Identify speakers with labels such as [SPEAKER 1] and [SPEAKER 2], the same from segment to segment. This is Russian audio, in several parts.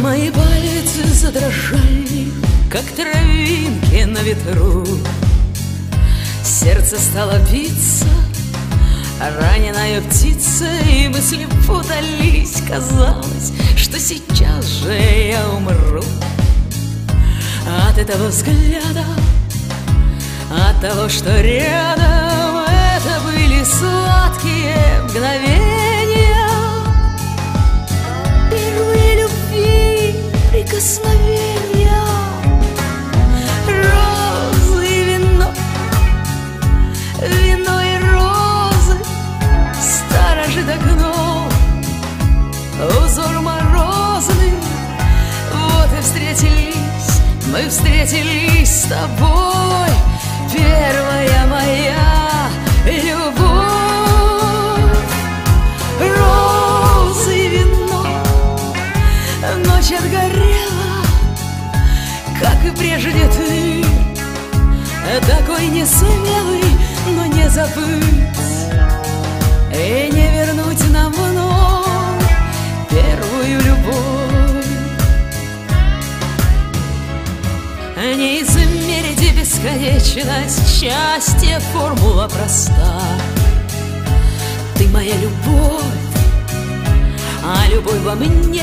[SPEAKER 1] Мои пальцы задрожали, как травинки на ветру. Сердце стало биться, раненая птица И мысли путались, казалось, что сейчас же я умру. От этого взгляда, от того, что рядом Это были сладкие мгновения мы встретились с тобой. Первая моя любовь. Розы вино, ночь отгорела Как и прежде ты. Такой несмелый, но не забыть Не измерить и бесконечность. Счастье формула проста. Ты моя любовь а любовь во мне.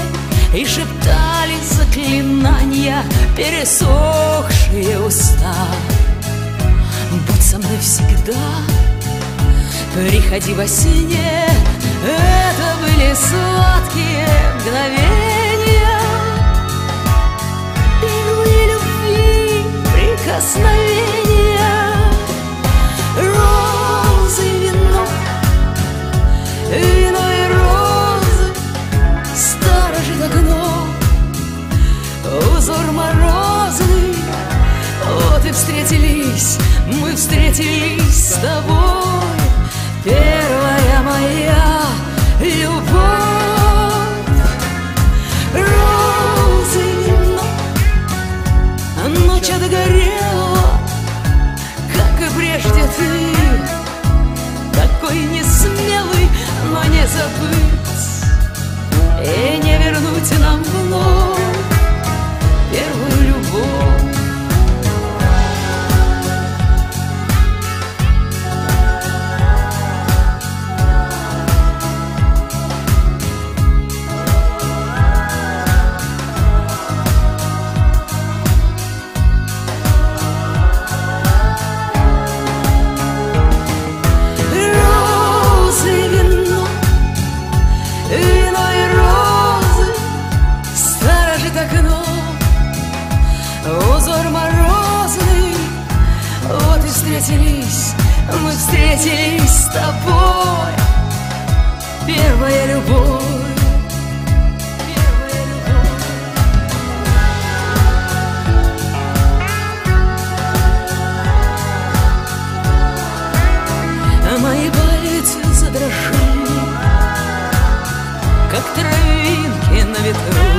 [SPEAKER 1] И шептали заклинания Пересохшие уста. Будь со мной всегда Приходи во сне. Это были сладкие мгновения прикосновения. Розы вино Вино и розы Сторожит окно Узор морозный Вот и встретились Мы встретились с тобой. Первая моя любовь. Ночь отгорела встретились, мы встретились с тобой Первая любовь Первая любовь А мои пальцы задрожали, как травинки на ветру.